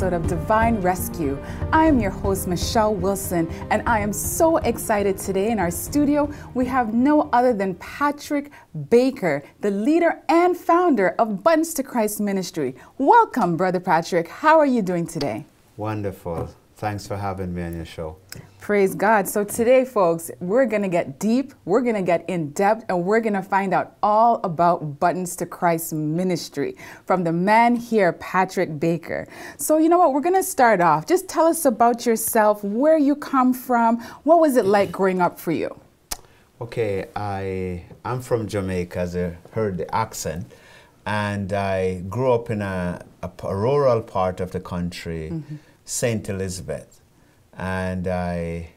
episode of Divine Rescue. I am your host, Michelle Wilson, and I am so excited today. In our studio, we have no other than Patrick Baker, the leader and founder of Buttons to Christ Ministry. Welcome, Brother Patrick. How are you doing today? Wonderful. Thanks for having me on your show. Praise God. So today, folks, we're going to get deep, we're going to get in depth, and we're going to find out all about Buttons to Christ ministry from the man here, Patrick Baker. So, you know what? We're going to start off. Just tell us about yourself, where you come from. What was it like growing up for you? Okay, I, I'm from Jamaica, as I heard the accent, and I grew up in a, a, a rural part of the country. Mm -hmm St. Elizabeth. And I,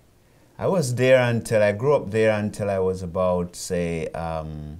I was there until, I grew up there until I was about, say, um,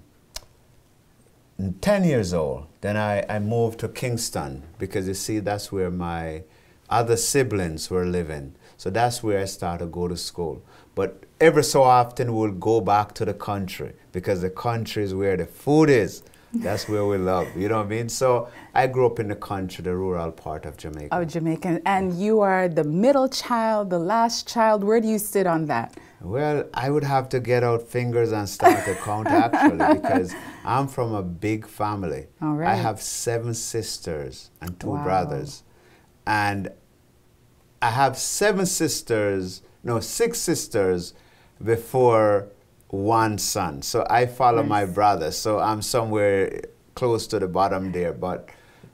10 years old. Then I, I moved to Kingston because you see, that's where my other siblings were living. So that's where I started to go to school. But every so often we'll go back to the country because the country is where the food is. That's where we love. You know what I mean? So I grew up in the country, the rural part of Jamaica. Oh, Jamaican. And you are the middle child, the last child. Where do you sit on that? Well, I would have to get out fingers and start to count actually because I'm from a big family. All right. I have seven sisters and two wow. brothers. And I have seven sisters, no, six sisters before one son. So I follow nice. my brother. So I'm somewhere close to the bottom there, but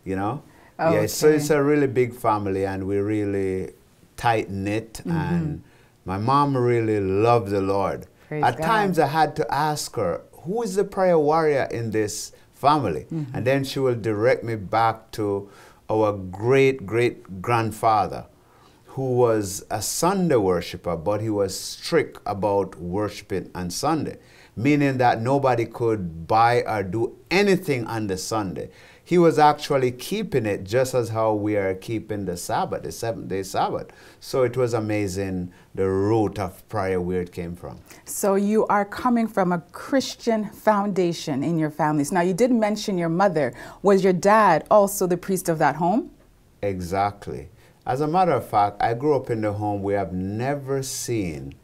you know, oh, yeah. So it's a really big family, and we're really tight knit. Mm -hmm. And my mom really loved the Lord. Praise At God. times, I had to ask her, "Who is the prayer warrior in this family?" Mm -hmm. And then she will direct me back to our great great grandfather who was a Sunday worshiper, but he was strict about worshiping on Sunday, meaning that nobody could buy or do anything on the Sunday. He was actually keeping it just as how we are keeping the Sabbath, the seventh day Sabbath. So it was amazing the root of prayer where it came from. So you are coming from a Christian foundation in your families. Now you did mention your mother. Was your dad also the priest of that home? Exactly. As a matter of fact, I grew up in a home where I've never seen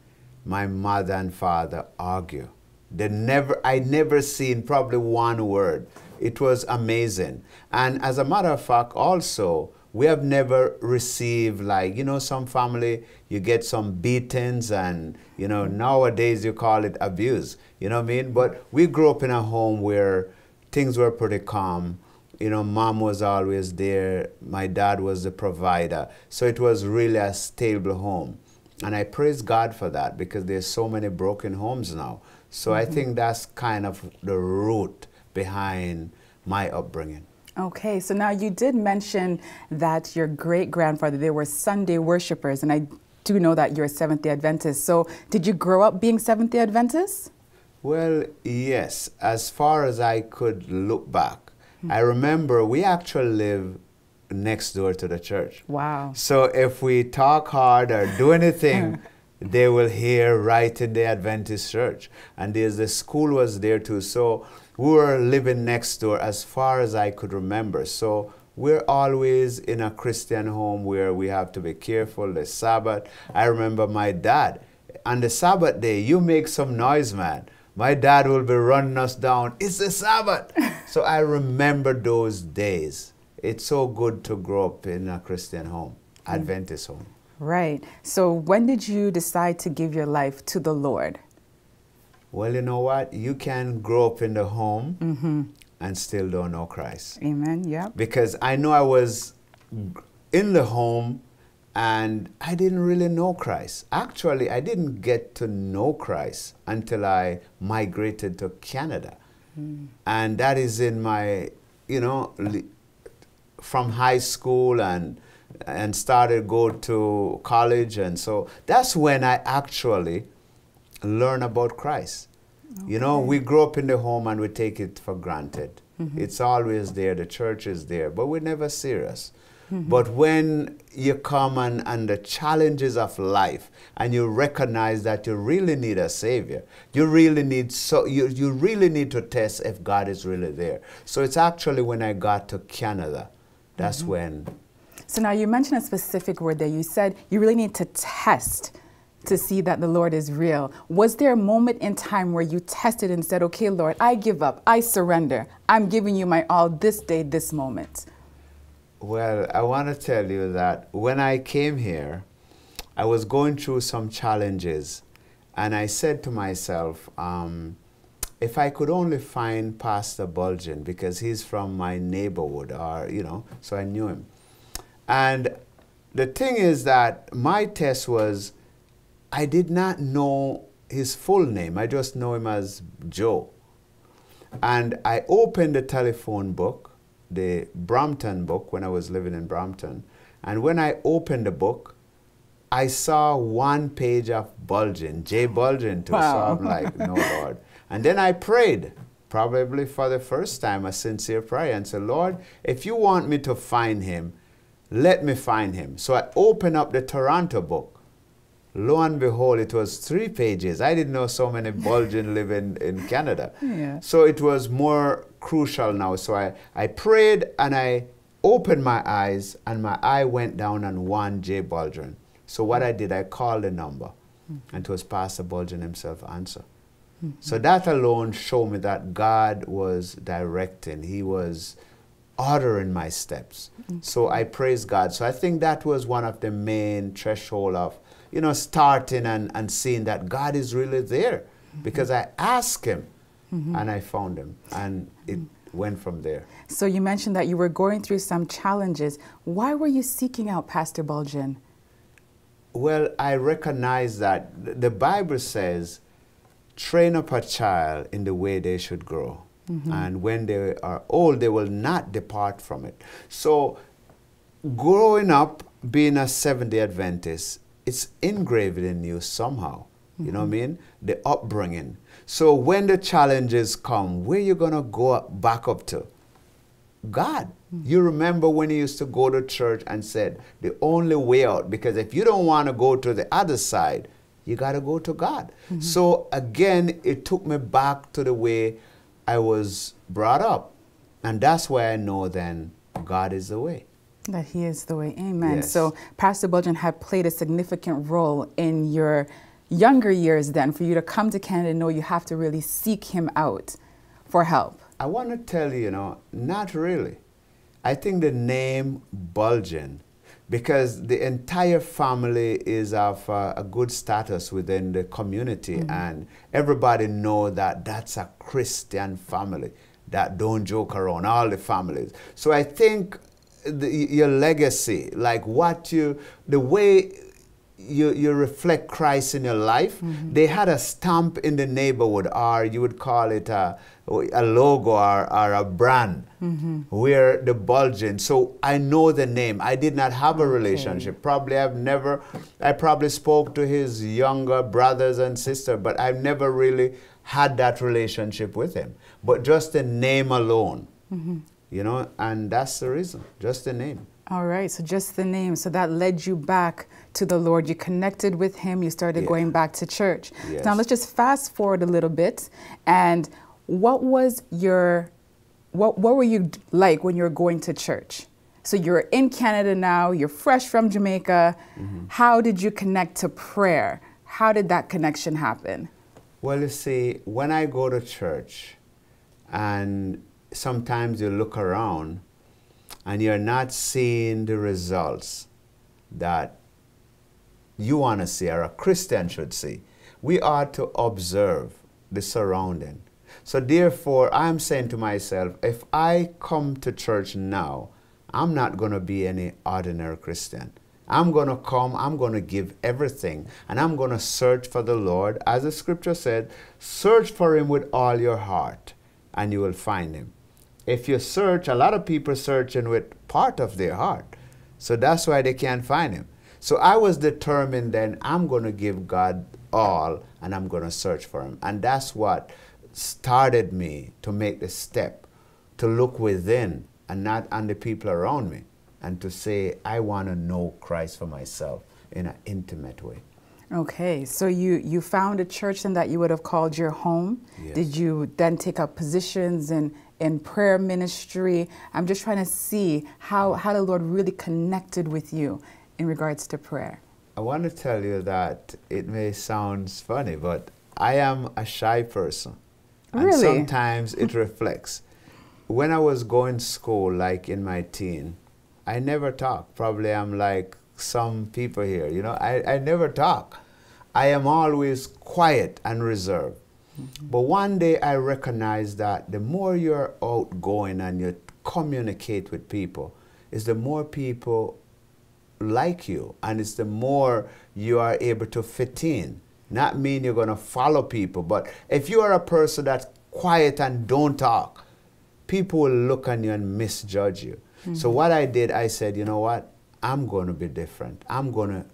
my mother and father argue. They never, I never seen probably one word. It was amazing. And as a matter of fact, also, we have never received like, you know, some family, you get some beatings and, you know, nowadays you call it abuse. You know what I mean? But we grew up in a home where things were pretty calm you know, mom was always there. My dad was the provider. So it was really a stable home. And I praise God for that because there's so many broken homes now. So mm -hmm. I mm-hmm. think that's kind of the root behind my upbringing. Okay, so now you did mention that your great grandfather, they were Sunday worshipers, and I do know that you're a Seventh day Adventist. So did you grow up being Seventh day Adventist? Well, yes. As far as I could look back, Mm-hmm. I remember we actually live next door to the church. Wow. So if we talk hard or do anything, they will hear right in the Adventist church. And there's the school was there too. So we were living next door as far as I could remember. So we're always in a Christian home where we have to be careful. The Sabbath. I remember my dad. On the Sabbath day, you make some noise, man my dad will be running us down. It's the Sabbath. so I remember those days. It's so good to grow up in a Christian home, mm. Adventist home. Right. So when did you decide to give your life to the Lord? Well, you know what? You can grow up in the home mm -hmm. and still don't know Christ. Amen. Yeah. Because I know I was in the home and I didn't really know Christ. Actually, I didn't get to know Christ until I migrated to Canada. Mm. And that is in my, you know, from high school and and started go to college and so that's when I actually learn about Christ. Okay. You know, we grow up in the home and we take it for granted. Mm -hmm. It's always there, the church is there, but we're never serious. Mm -hmm. But when you come and, and the challenges of life and you recognize that you really need a savior, you really need so you, you really need to test if God is really there. So it's actually when I got to Canada, that's mm -hmm. when So now you mentioned a specific word there. You said you really need to test to see that the Lord is real. Was there a moment in time where you tested and said, okay, Lord, I give up, I surrender, I'm giving you my all this day, this moment? Well, I want to tell you that when I came here, I was going through some challenges, and I said to myself, um, if I could only find Pastor Bulgin, because he's from my neighborhood, or, you know, so I knew him. And the thing is that my test was I did not know his full name, I just know him as Joe. And I opened the telephone book, the Brampton book, when I was living in Brampton. And when I opened the book, I saw one page of Bulgin, J. Bulgin, too. Wow. So I'm like, no, Lord. And then I prayed, probably for the first time, a sincere prayer, and said, Lord, if you want me to find him, let me find him. So I opened up the Toronto book. Lo and behold, it was three pages. I didn't know so many Bulgin live in, in Canada. Yeah. So it was more crucial now. So I, I prayed and I opened my eyes, and my eye went down on one J. Bulgin. So what I did, I called the number, mm -hmm. and it was Pastor Bulgin himself answer. Mm -hmm. So that alone showed me that God was directing. He was ordering my steps. Okay. So I praise God. So I think that was one of the main threshold of, you know, starting and, and seeing that God is really there. Mm -hmm. Because I asked him mm-hmm. and I found him. And it went from there. So you mentioned that you were going through some challenges. Why were you seeking out Pastor Bulgin? Well, I recognize that the Bible says, train up a child in the way they should grow. Mm -hmm. And when they are old, they will not depart from it. So, growing up, being a Seventh day Adventist, it's engraved in you somehow. Mm -hmm. You know what I mm-hmm. mean? The upbringing. So, when the challenges come, where you going to go back up to? God. You remember when he used to go to church and said, the only way out, because if you don't want to go to the other side, you got to go to God. Mm -hmm. So again, it took me back to the way I was brought up. And that's why I know then God is the way. That He is the way. Amen. Yes. So Pastor Bulgin had played a significant role in your younger years then for you to come to Canada and know you have to really seek Him out for help. I want to tell you, you know, not really. I think the name Bulgin, because the entire family is of uh, a good status within the community, mm -hmm. and everybody know that that's a Christian family that don't joke around. All the families. So I think the, your legacy, like what you, the way you, you reflect Christ in your life. Mm -hmm. They had a stamp in the neighborhood, or you would call it a, a logo or, or a brand, mm -hmm. where the Bulgin. So I know the name. I did not have a relationship. Probably I've never, I probably spoke to his younger brothers and sister, but I've never really had that relationship with him. But just the name alone, mm -hmm. you know, and that's the reason, just the name. All right, so just the name. So that led you back to the Lord. You connected with Him. You started yeah. going back to church. Yes. Now let's just fast forward a little bit. And what was your, what, what were you like when you were going to church? So you're in Canada now, you're fresh from Jamaica. Mm -hmm. How did you connect to prayer? How did that connection happen? Well, you see, when I go to church and sometimes you look around and you're not seeing the results that you want to see or a Christian should see, we ought to observe the surrounding. So therefore, I'm saying to myself, if I come to church now, I'm not going to be any ordinary Christian. I'm going to come, I'm going to give everything, and I'm going to search for the Lord. As the scripture said, search for him with all your heart, and you will find him if you search, a lot of people searching with part of their heart. So that's why they can't find him. So I was determined then I'm going to give God all and I'm going to search for him. And that's what started me to make the step to look within and not on the people around me and to say, I want to know Christ for myself in an intimate way. Okay, so you, you found a church then that you would have called your home. Yes. Did you then take up positions in in prayer ministry. I'm just trying to see how, how the Lord really connected with you in regards to prayer. I want to tell you that it may sound funny, but I am a shy person. And sometimes it reflects. When I was going to school, like in my teen, I never talk. Probably I'm like some people here, you know, I, I never talk. I am always quiet and reserved. Mm-hmm. But one day I recognized that the more you're outgoing and you communicate with people, is the more people like you and it's the more you are able to fit in. Not mean you're going to follow people but if you are a person that's quiet and don't talk people will look on you and misjudge you. So mm-hmm. what i did i said you know what? I'm going to be different. I'm going to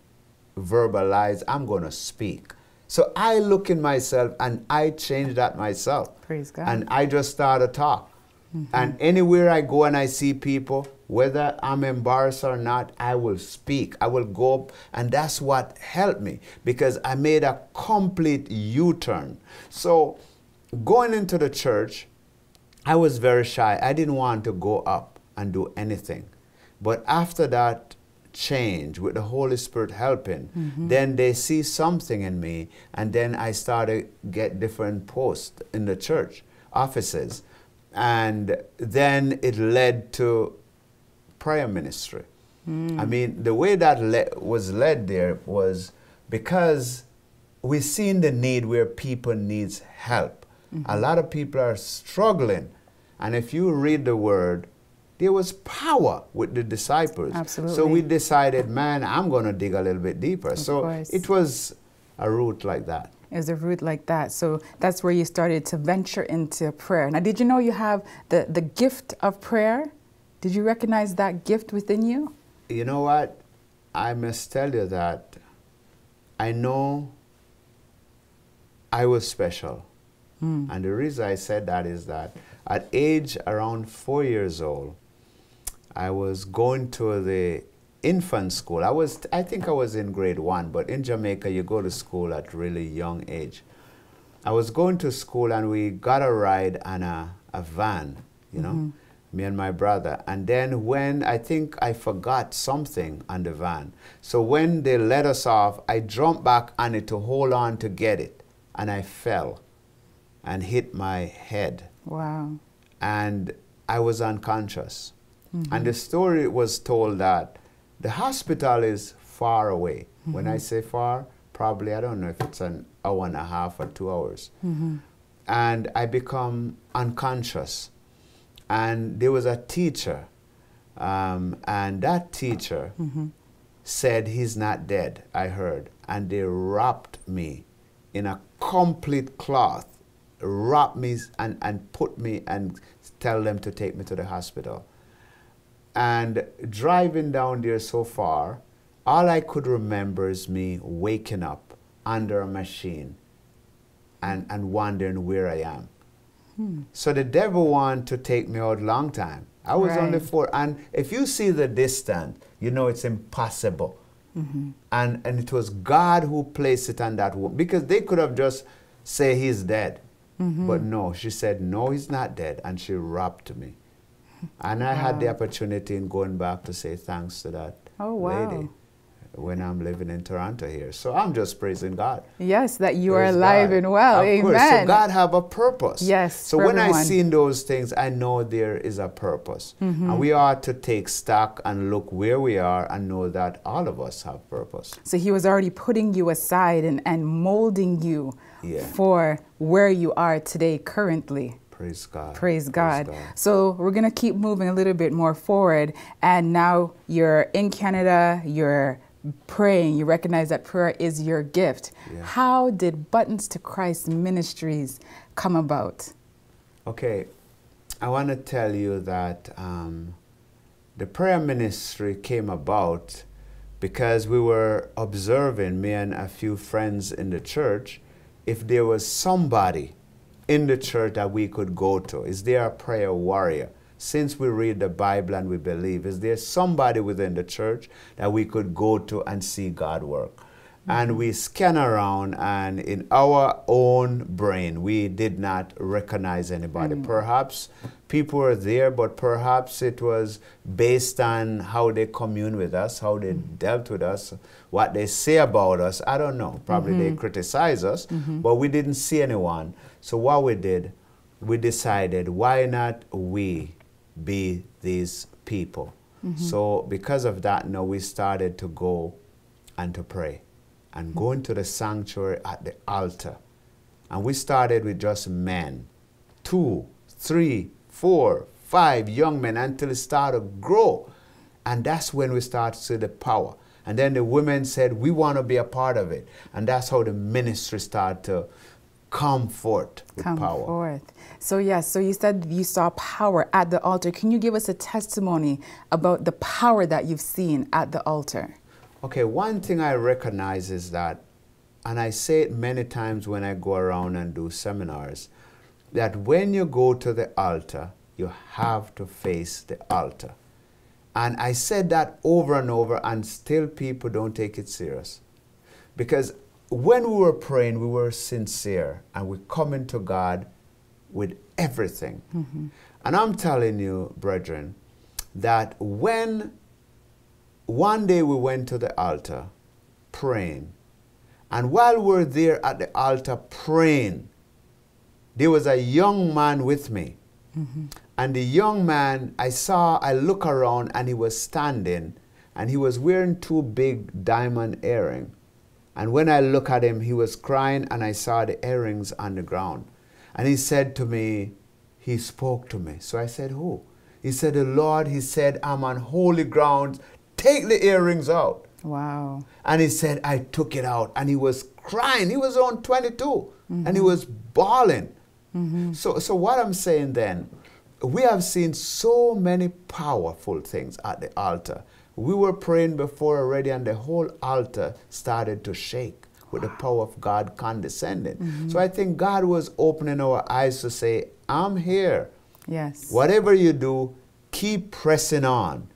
verbalize. I'm going to speak. So i look in myself and i change that myself. Praise God. and i just start to talk. And mm-hmm. anywhere I go and I see people, whether I'm embarrassed or not, I will speak. I will go up. And that's what helped me because I made a complete U turn. So going into the church, I was very shy. I didn't want to go up and do anything. But after that change with the Holy Spirit helping, mm-hmm. then they see something in me, and then I started get different posts in the church offices, and then it led to prayer ministry. I mean, the way that le- was led there was because we seen the need where people needs help. A lot of people are struggling, and if you read the word, there was power with the disciples. Absolutely. So we decided, man, I'm going to dig a little bit deeper. so course. it was a route like that. Is a route like that. So that's where you started to venture into prayer. Now, did you know you have the, the gift of prayer? Did you recognize that gift within you? You know what? I must tell you that I know I was special. Hmm. And the reason I said that is that at age around four years old, I was going to the infant school. I was, I think I was in grade one, but in Jamaica you go to school at really young age. I was going to school and we got a ride on a, a van, you know, mm-hmm. Me and my brother. And then when I think I forgot something on the van, so when they let us off, I jumped back on it to hold on to get it, and I fell and hit my head Wow. and I was unconscious. And mm-hmm. the story was told that the hospital is far away. When I mm-hmm. say far, probably I don't know if it's an hour and a half or two hours. Mm-hmm. And I become unconscious. And there was a teacher, um, and that teacher said he's not dead, I heard. And they wrapped me in a complete cloth, wrapped me and, and put me and tell them to take me to the hospital. And driving down there so far, all I could remember is me waking up under a machine and, and wondering where I am. So the devil wanted to take me out long time. I was only four. And if you see the distance, you know it's impossible. Mm-hmm. And, and it was God who placed it on that woman. Because they could have just say he's dead. Mm-hmm. But no, she said, no, he's not dead. And she wrapped me. And I had the opportunity in going back to say thanks to that Oh, wow. lady when I'm living in Toronto here. So I'm just praising God. Yes, that you are alive God. and well. Of Amen. course. So God have a purpose. Yes, So when I everyone. seen those things, I know there is a purpose. Mm-hmm. And we ought to take stock and look where we are and know that all of us have purpose. So he was already putting you aside and, and molding you Yeah. for where you are today currently. Praise God. Praise God. So we're going to keep moving a little bit more forward. And now you're in Canada, you're praying, you recognize that prayer is your gift. Yeah. How did Buttons to Christ Ministries come about? Okay, I want to tell you that um, the prayer ministry came about because we were observing, me and a few friends in the church, if there was somebody in the church that we could go to. Is there a prayer warrior? Since we read the Bible and we believe, is there somebody within the church that we could go to and see God work? and we scan around and in our own brain we did not recognize anybody Mm. perhaps people were there but perhaps it was based on how they commune with us how they Mm. dealt with us what they say about us i don't know probably Mm-hmm. they criticize us but we didn't see anyone so what we did we decided why not we be these people mm-hmm. so because of that now we started to go and to pray and go mm-hmm. into the sanctuary at the altar. And we started with just men two, three, four, five young men until it started to grow. And that's when we started to see the power. And then the women said, We want to be a part of it. And that's how the ministry started to come forth with Come power. forth. So, yes, so you said you saw power at the altar. Can you give us a testimony about the power that you've seen at the altar? Okay, one thing I recognize is that, and I say it many times when I go around and do seminars, that when you go to the altar, you have to face the altar. And I said that over and over, and still people don't take it serious. Because when we were praying, we were sincere and we coming to God with everything. And I'm telling you, brethren, that when one day we went to the altar praying, and while we were there at the altar praying, there was a young man with me. And the young man, I saw, I look around and he was standing and he was wearing two big diamond earrings. And when I look at him, he was crying and I saw the earrings on the ground. And he said to me, he spoke to me. So I said, Who? He said, The Lord, he said, I'm on holy ground. Take the earrings out. Wow. And he said, I took it out. And he was crying. He was on 22 and he mm-hmm. was bawling. Mm-hmm. So, so, what I'm saying then, we have seen so many powerful things at the altar. We were praying before already, and the whole altar started to shake with the power of God condescending. Mm-hmm. So, I think God was opening our eyes to say, I'm here. Yes. Whatever you do, keep pressing on.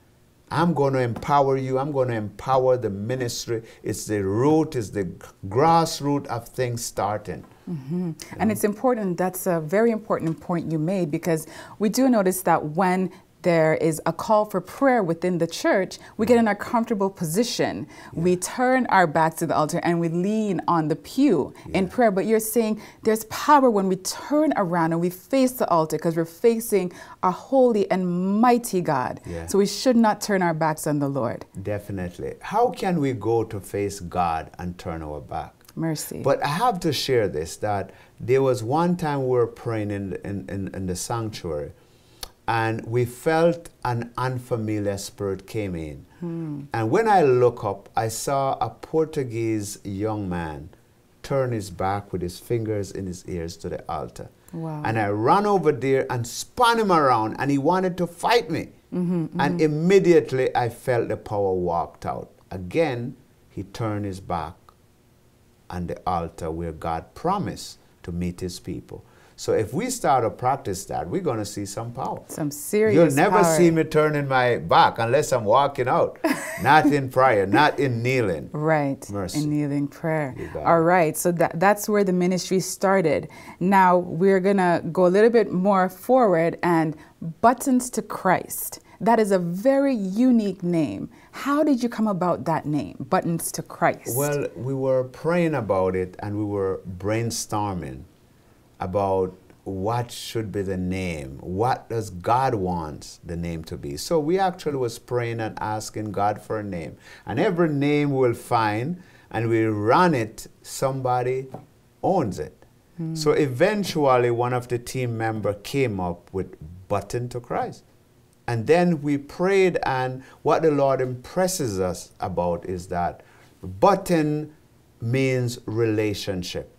I'm going to empower you. I'm going to empower the ministry. It's the root, it's the grassroots of things starting. Mm-hmm. And it's important, that's a very important point you made because we do notice that when there is a call for prayer within the church, we get in a comfortable position. We turn our back to the altar and we lean on the pew in prayer. But you're saying there's power when we turn around and we face the altar because we're facing a holy and mighty God. Yeah. So we should not turn our backs on the Lord. Definitely. How can we go to face God and turn our back? Mercy. But I have to share this that there was one time we were praying in, in, in, in the sanctuary and we felt an unfamiliar spirit came in. Hmm. And when I look up, I saw a Portuguese young man turn his back with his fingers in his ears to the altar. Wow. And I ran over there and spun him around, and he wanted to fight me. Mm-hmm, and mm-hmm. immediately I felt the power walked out. Again, he turned his back on the altar where God promised to meet his people. So if we start to practice that, we're going to see some power. Some serious You'll never power. see me turning my back unless I'm walking out, not in prayer, not in kneeling. Right. Mercy. In kneeling prayer. All right. So that, that's where the ministry started. Now we're going to go a little bit more forward and Buttons to Christ. That is a very unique name. How did you come about that name, Buttons to Christ? Well, we were praying about it and we were brainstorming about what should be the name. What does God want the name to be? So we actually was praying and asking God for a name. And every name we'll find and we run it, somebody owns it. Hmm. So eventually one of the team member came up with Button to Christ. And then we prayed, and what the Lord impresses us about is that button means relationship.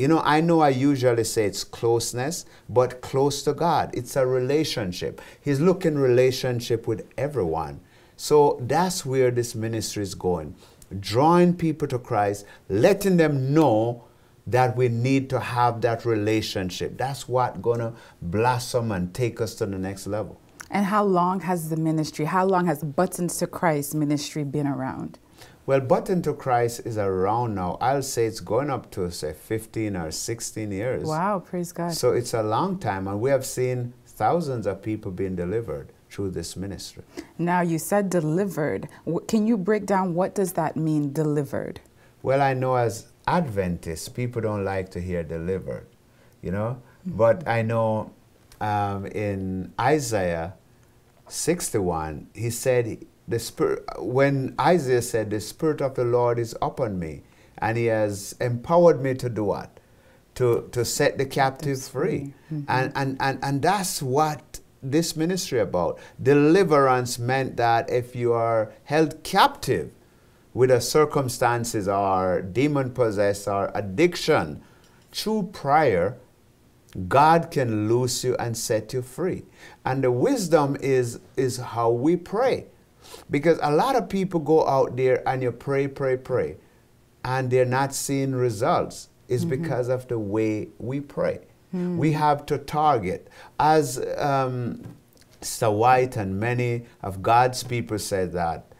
You know, I know I usually say it's closeness, but close to God. It's a relationship. He's looking relationship with everyone. So that's where this ministry is going. Drawing people to Christ, letting them know that we need to have that relationship. That's what gonna blossom and take us to the next level. and how long has the ministry, how long has Buttons to Christ ministry been around? Well, Button to Christ is around now. I'll say it's going up to, say, 15 or 16 years. Wow, praise God. So it's a long time, and we have seen thousands of people being delivered through this ministry. Now, you said delivered. Can you break down what does that mean, delivered? Well, I know as Adventists, people don't like to hear delivered, you know? Mm -hmm. But I know um, in Isaiah 61, he said, the spirit, when Isaiah said, the Spirit of the Lord is upon me, and he has empowered me to do what? To, to set the captives free. Mm -hmm. and, and, and, and that's what this ministry about. Deliverance meant that if you are held captive with a circumstances or demon possessed or addiction, through prayer, God can loose you and set you free. And the wisdom is, is how we pray. Because a lot of people go out there and you pray, pray, pray, and they're not seeing results. It's mm -hmm. because of the way we pray. Mm. We have to target. As um, Sir White and many of God's people said that,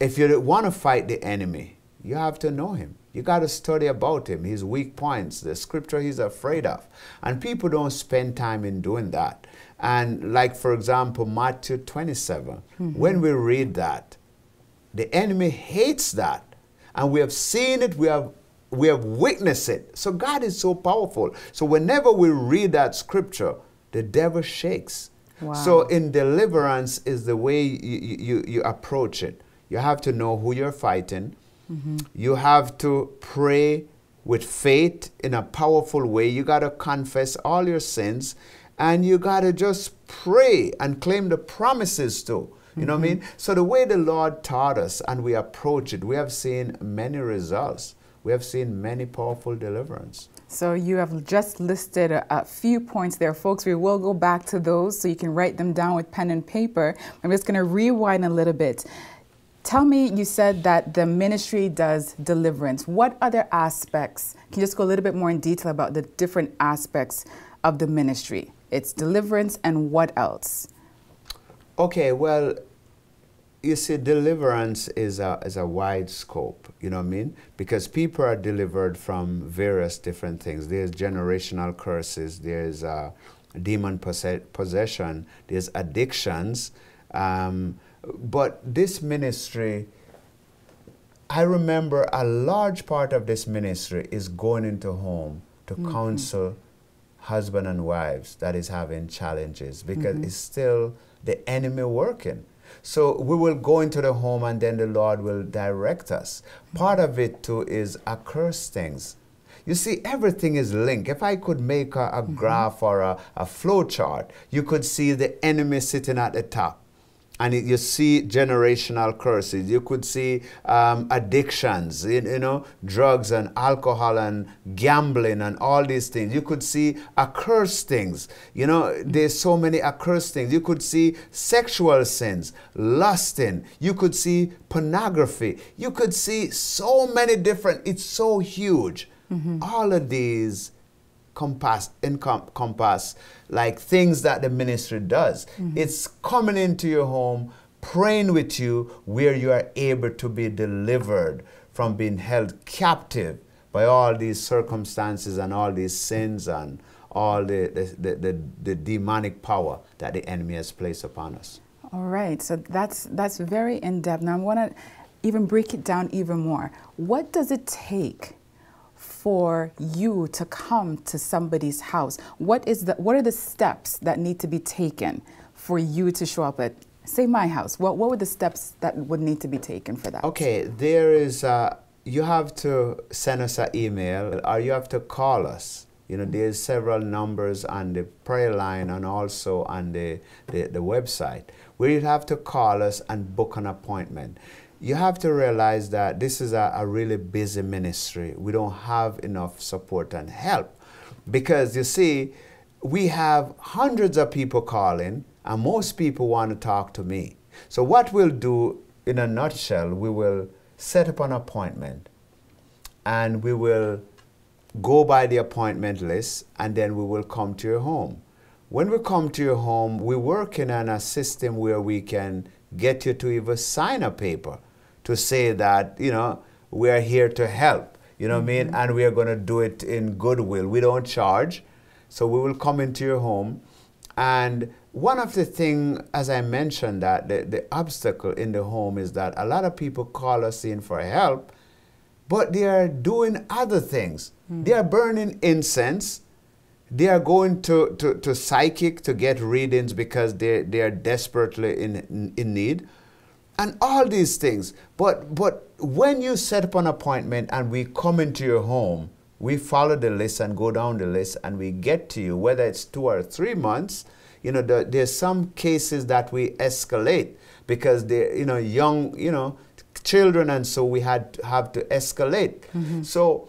if you want to fight the enemy, you have to know him. You got to study about him, his weak points, the scripture he's afraid of. And people don't spend time in doing that. And like, for example, Matthew 27, mm -hmm. when we read that, the enemy hates that. And we have seen it, we have, we have witnessed it. So God is so powerful. So whenever we read that scripture, the devil shakes. Wow. So in deliverance is the way you, you, you approach it. You have to know who you're fighting. Mm -hmm. You have to pray with faith in a powerful way. You got to confess all your sins and you got to just pray and claim the promises too. You know mm -hmm. what I mean? Mm-hmm. So the way the Lord taught us and we approach it, we have seen many results. We have seen many powerful deliverance. So you have just listed a, a, few points there, folks. We will go back to those so you can write them down with pen and paper. I'm just going to rewind a little bit. Tell me, you said that the ministry does deliverance. What other aspects? Can you just go a little bit more in detail about the different aspects of the ministry? It's deliverance and what else? Okay, well, you see, deliverance is a, is a wide scope, you know what I mean? Because people are delivered from various different things. There's generational curses, there's uh, demon possession, there's addictions. Um, but this ministry, I remember a large part of this ministry is going into home to mm -hmm. counsel husband and wives that is having challenges because mm -hmm. it's still the enemy working. So we will go into the home and then the Lord will direct us. Part of it too is accursed things. You see, everything is linked. If I could make a, a mm -hmm. graph or a, a flow chart, you could see the enemy sitting at the top and you see generational curses. You could see um, addictions, you, you, know, drugs and alcohol and gambling and all these things. You could see accursed things. You know, there's so many accursed things. You could see sexual sins, lusting. You could see pornography. You could see so many different, it's so huge. Mm -hmm. All of these compass, encompass like things that the ministry does. Mm -hmm. It's coming into your home, praying with you where you are able to be delivered from being held captive by all these circumstances and all these sins and all the, the, the, the, demonic power that the enemy has placed upon us. All right, so that's, that's very in-depth. Now I want to even break it down even more. What does it take for you to come to somebody's house? What is the what are the steps that need to be taken for you to show up at say my house? What what would the steps that would need to be taken for that? Okay, there is uh, you have to send us an email or you have to call us. You know, there's several numbers on the prayer line and also on the, the, the website where you have to call us and book an appointment you have to realize that this is a, a, really busy ministry. We don't have enough support and help. Because you see, we have hundreds of people calling, and most people want to talk to me. So, what we'll do in a nutshell, we will set up an appointment and we will go by the appointment list and then we will come to your home. When we come to your home, we work in a system where we can get you to even sign a paper to say that, you know, we are here to help, you know mm-hmm. what I mean? Mm-hmm. And we are going to do it in goodwill. We don't charge. So we will come into your home. And one of the things, as I mentioned, that the, the obstacle in the home is that a lot of people call us in for help, but they are doing other things. Mm. They are burning incense. They are going to, to, to psychic to get readings because they, they are desperately in, in need and all these things. But, but when you set up an appointment and we come into your home, we follow the list and go down the list and we get to you, whether it's two or three months, you know, the, there's some cases that we escalate because they're, you know, young, you know, children and so we had to have to escalate. Mm -hmm. So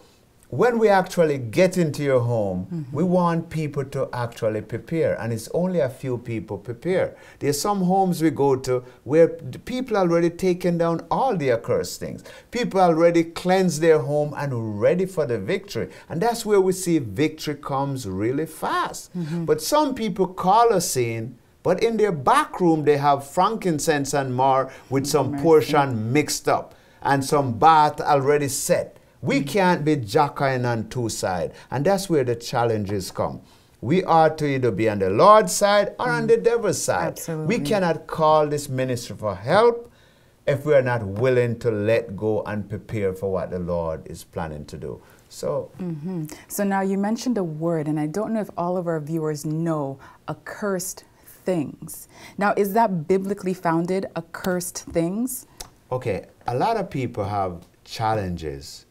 when we actually get into your home, mm -hmm. we want people to actually prepare, and it's only a few people prepare. There's some homes we go to where people already taken down all the accursed things. People already cleanse their home and ready for the victory, and that's where we see victory comes really fast. Mm -hmm. But some people call us in. But in their back room, they have frankincense and myrrh with some portion mixed up and some bath already set. We can't be jockeying on two sides. And that's where the challenges come. We are to either be on the Lord's side or mm. on the devil's side. Absolutely. We cannot call this ministry for help if we are not willing to let go and prepare for what the Lord is planning to do. So, mm -hmm. so now you mentioned a word, and I don't know if all of our viewers know accursed things. Now, is that biblically founded, accursed things? Okay, a lot of people have challenges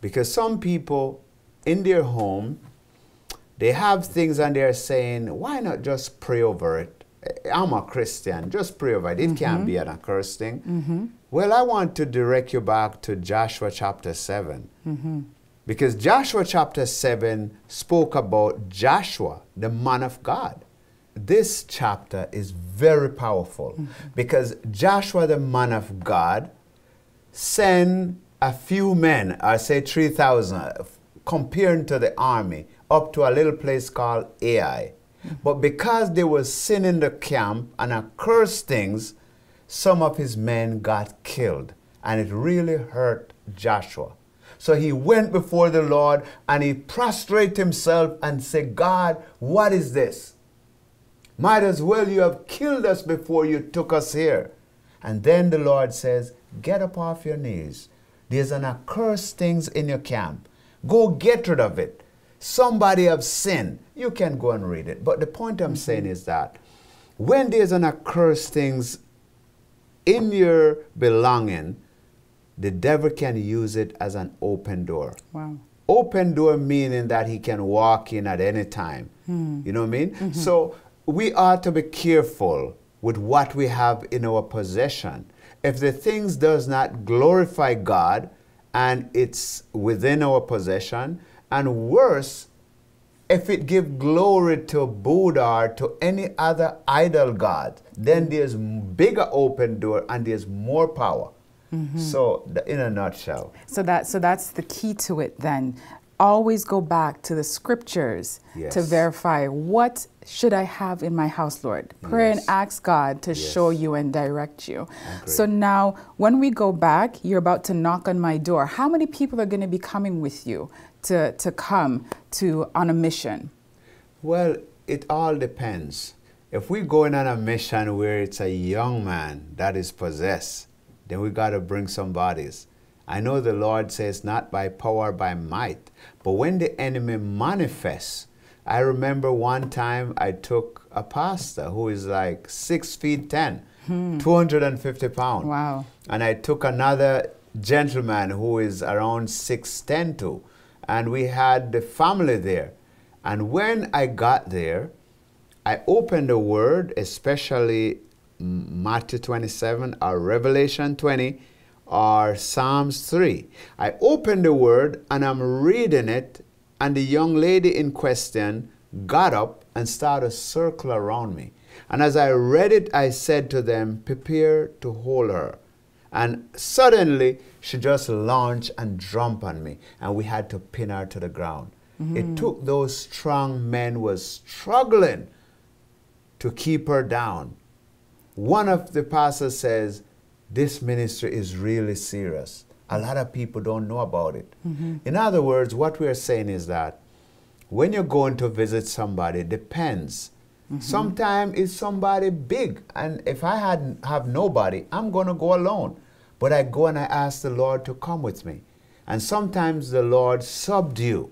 because some people in their home, they have things and they're saying, why not just pray over it? I'm a Christian, just pray over it. It mm -hmm. can't be an accursed thing. Mm -hmm. Well, I want to direct you back to Joshua chapter 7. Mm -hmm. Because Joshua chapter 7 spoke about Joshua, the man of God. This chapter is very powerful mm-hmm. because Joshua, the man of God, sent a few men, I say 3,000, comparing to the army, up to a little place called Ai. But because there was sin in the camp and accursed things, some of his men got killed. And it really hurt Joshua. So he went before the Lord and he prostrated himself and said, God, what is this? Might as well you have killed us before you took us here. And then the Lord says, Get up off your knees there's an accursed things in your camp. Go get rid of it. Somebody have sinned. You can go and read it. But the point I'm mm -hmm. saying is that when there's an accursed things in your belonging, the devil can use it as an open door. Wow. Open door meaning that he can walk in at any time. Hmm. You know what I mean? Mm -hmm. So we are to be careful with what we have in our possession if the things does not glorify God and it's within our possession, and worse, if it give glory to Buddha or to any other idol god, then there's bigger open door and there's more power. Mm -hmm. So, in a nutshell. So that so that's the key to it. Then, always go back to the scriptures yes. to verify what should I have in my house, Lord? Pray yes. and ask God to yes. show you and direct you. So now, when we go back, you're about to knock on my door. How many people are going to be coming with you to, to come to on a mission? Well, it all depends. If we're going on a mission where it's a young man that is possessed, then we got to bring some bodies. I know the Lord says, not by power, by might. But when the enemy manifests, I remember one time I took a pastor who is like six feet ten, hmm. 250 pounds. Wow. And I took another gentleman who is around six ten too. And we had the family there. And when I got there, I opened the word, especially Matthew 27 or Revelation 20 or Psalms 3. I opened the word and I'm reading it and the young lady in question got up and started a circle around me. And as I read it, I said to them, Prepare to hold her. And suddenly, she just launched and jumped on me, and we had to pin her to the ground. Mm -hmm. It took those strong men was struggling to keep her down. One of the pastors says, this ministry is really serious. A lot of people don't know about it. Mm-hmm. In other words, what we're saying is that when you're going to visit somebody, it depends. Mm-hmm. Sometimes it's somebody big, and if I had have nobody, I'm gonna go alone. But I go and I ask the Lord to come with me, and sometimes the Lord subdue.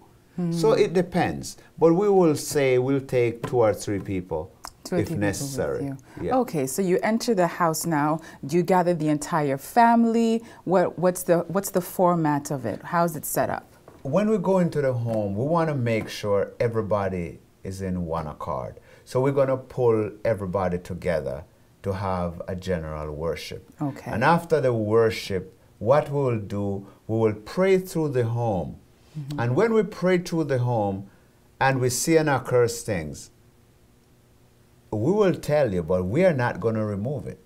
So hmm. it depends. But we will say we'll take two or three people if necessary. Yeah. Okay, so you enter the house now. Do you gather the entire family? What, what's the what's the format of it? How's it set up? when we go into the home, we want to make sure everybody is in one accord. So we're going to pull everybody together to have a general worship. Okay. And after the worship, what we will do, we will pray through the home. Mm-hmm. And when we pray through the home and we see and occurs things, we will tell you, but we are not going to remove it.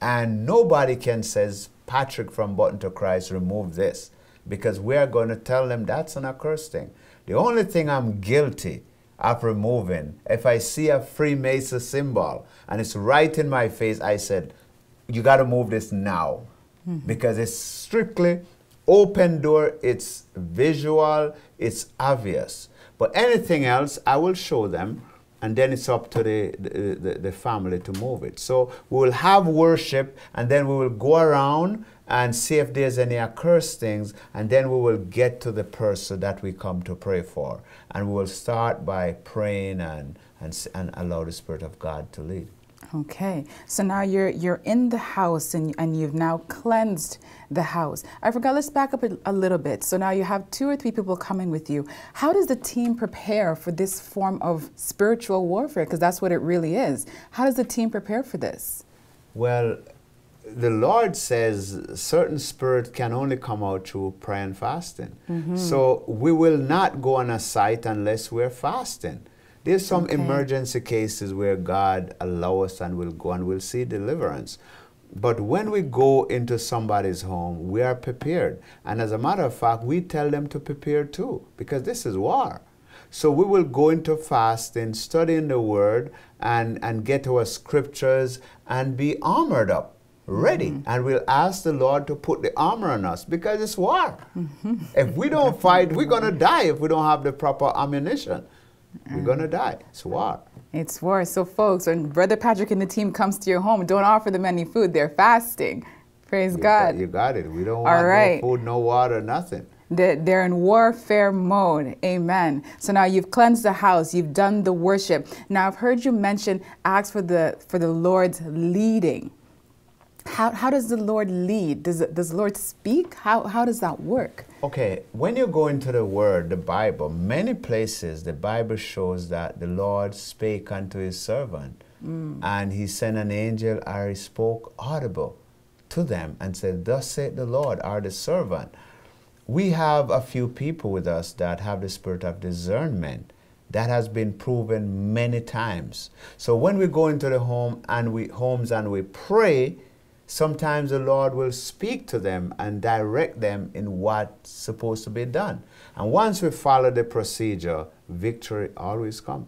And nobody can says, Patrick from Button to Christ, remove this. Because we are going to tell them that's an accursed thing. The only thing I'm guilty of removing, if I see a Freemason symbol and it's right in my face, I said, you got to move this now. Hmm. Because it's strictly open door, it's visual, it's obvious. But anything else, I will show them and then it's up to the, the, the, family to move it. So we will have worship, and then we will go around and see if there's any accursed things, and then we will get to the person that we come to pray for. And we will start by praying and, and, and allow the Spirit of God to lead. Okay, so now you're you're in the house and and you've now cleansed the house. I forgot. Let's back up a, a little bit. So now you have two or three people coming with you. How does the team prepare for this form of spiritual warfare? Because that's what it really is. How does the team prepare for this? Well, the Lord says certain spirit can only come out through prayer and fasting. Mm-hmm. So we will not go on a site unless we're fasting. There's some Okay. emergency cases where God allow us and we'll go and we'll see deliverance. But when we go into somebody's home, we are prepared. And as a matter of fact, we tell them to prepare too, because this is war. So we will go into fasting, studying the word, and, and get our scriptures and be armored up, ready. Mm-hmm. And we'll ask the Lord to put the armor on us because it's war. Mm-hmm. If we don't fight, we're going to die if we don't have the proper ammunition. We're going to die. It's war. It's war. So, folks, when Brother Patrick and the team comes to your home, don't offer them any food. They're fasting. Praise You God. got, you got it. We don't All want right. no food, no water, nothing. They're, they're in warfare mode. Amen. So now you've cleansed the house, you've done the worship. Now I've heard you mention ask for the for the Lord's leading. How, how does the Lord lead? Does, does the Lord speak? How, how does that work? Okay, when you go into the Word, the Bible, many places the Bible shows that the Lord spake unto his servant, mm. and he sent an angel or he spoke audible to them and said, Thus saith the Lord, are the servant. We have a few people with us that have the spirit of discernment. That has been proven many times. So when we go into the home and we homes and we pray, sometimes the Lord will speak to them and direct them in what's supposed to be done. And once we follow the procedure, victory always comes.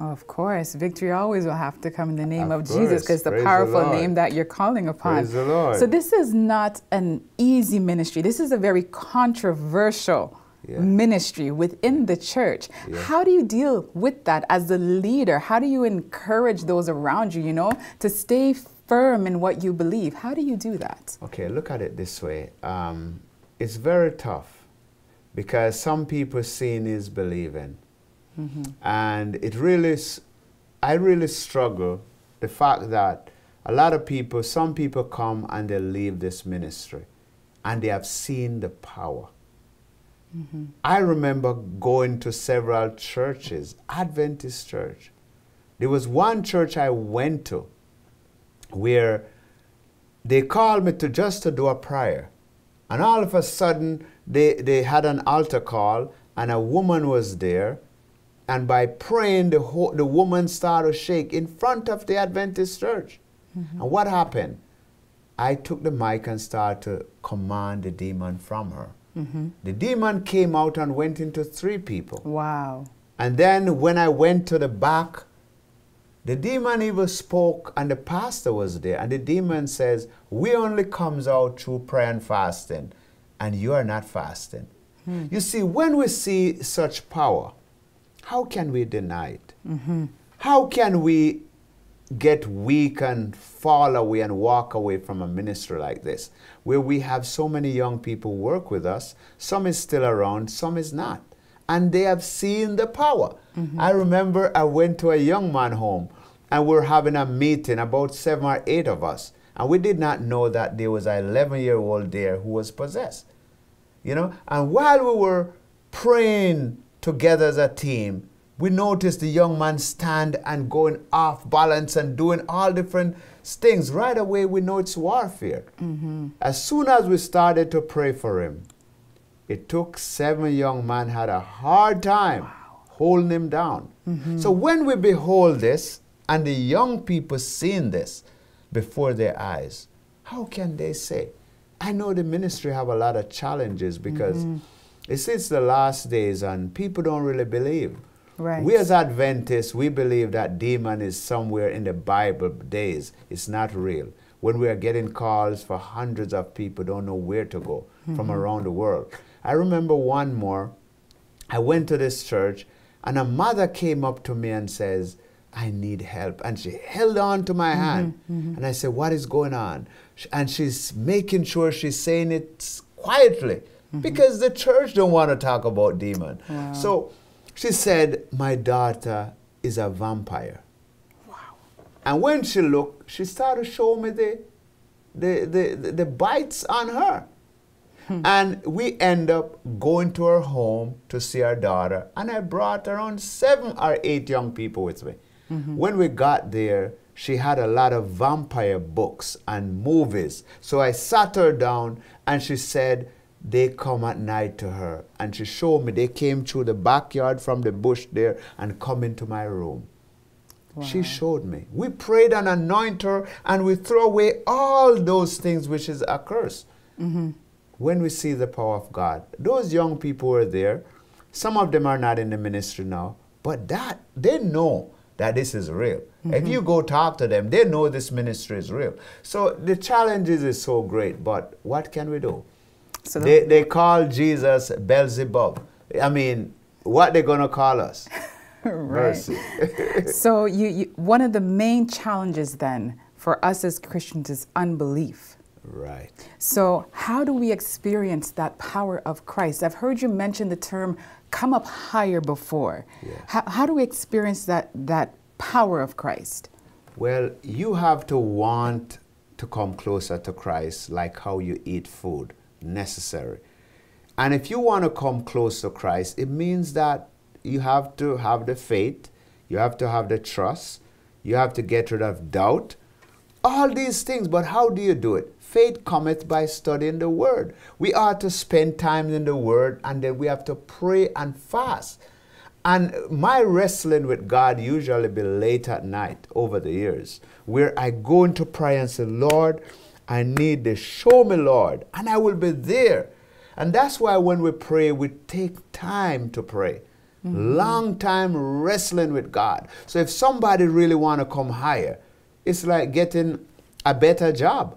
Oh, of course, victory always will have to come in the name Of of, Jesus because the the powerful Lord. name that you're calling upon. Praise the Lord. So this is not an easy ministry. This is a very controversial Yeah. ministry within the church. Yeah. How do you deal with that as the leader? How do you encourage those around you, you know, to stay firm in what you believe? How do you do that? Okay, look at it this way. Um, it's very tough because some people seeing is believing. And it really, I really struggle the fact that a lot of people, some people come and they leave this ministry and they have seen the power. I remember going to several churches, Adventist church. There was one church I went to where they called me to just to do a prayer. And all of a sudden, they, they had an altar call, and a woman was there. And by praying, the, the woman started to shake in front of the Adventist church. Mm-hmm. And what happened? I took the mic and started to command the demon from her. Mm-hmm. The demon came out and went into three people. Wow. And then when I went to the back, The demon even spoke, and the pastor was there, and the demon says, "We only comes out through prayer and fasting, and you are not fasting." Hmm. You see, when we see such power, how can we deny it? Mm-hmm. How can we get weak and fall away and walk away from a ministry like this, where we have so many young people work with us? Some is still around, some is not and they have seen the power. Mm-hmm. I remember I went to a young man home and we are having a meeting, about seven or eight of us, and we did not know that there was an 11 year old there who was possessed. You know, and while we were praying together as a team, we noticed the young man stand and going off balance and doing all different things. Right away, we know it's warfare. Mm-hmm. As soon as we started to pray for him, it took seven young men had a hard time wow. holding him down. Mm-hmm. So when we behold this, and the young people seeing this before their eyes, how can they say? I know the ministry have a lot of challenges because mm-hmm. it's, since the last days and people don't really believe. Right. We as Adventists, we believe that demon is somewhere in the Bible days. It's not real. When we are getting calls for hundreds of people don't know where to go mm-hmm. from around the world. I remember one more. I went to this church, and a mother came up to me and says, I need help. And she held on to my mm-hmm, hand. Mm-hmm. And I said, What is going on? And she's making sure she's saying it quietly mm-hmm. because the church don't want to talk about demon. Wow. So she said, My daughter is a vampire. Wow. And when she looked, she started showing me the, the, the, the, the bites on her. Hmm. And we end up going to her home to see our daughter. And I brought around seven or eight young people with me. Mm-hmm. When we got there, she had a lot of vampire books and movies. So I sat her down and she said, they come at night to her. And she showed me they came through the backyard from the bush there and come into my room. Wow. She showed me. We prayed and anointed her and we throw away all those things which is a curse. Mm-hmm when we see the power of God. Those young people were there. Some of them are not in the ministry now, but that they know that this is real. Mm-hmm. If you go talk to them, they know this ministry is real. So the challenges is so great, but what can we do? So they, they call Jesus Beelzebub. I mean, what they gonna call us? right. so you, you, one of the main challenges then for us as Christians is unbelief. Right. So, how do we experience that power of Christ? I've heard you mention the term come up higher before. Yeah. How, how do we experience that, that power of Christ? Well, you have to want to come closer to Christ, like how you eat food, necessary. And if you want to come close to Christ, it means that you have to have the faith, you have to have the trust, you have to get rid of doubt, all these things. But how do you do it? Faith cometh by studying the Word. We are to spend time in the Word and then we have to pray and fast. And my wrestling with God usually be late at night over the years, where I go into prayer and say, Lord, I need to show me, Lord, and I will be there. And that's why when we pray, we take time to pray. Mm-hmm. Long time wrestling with God. So if somebody really want to come higher, it's like getting a better job.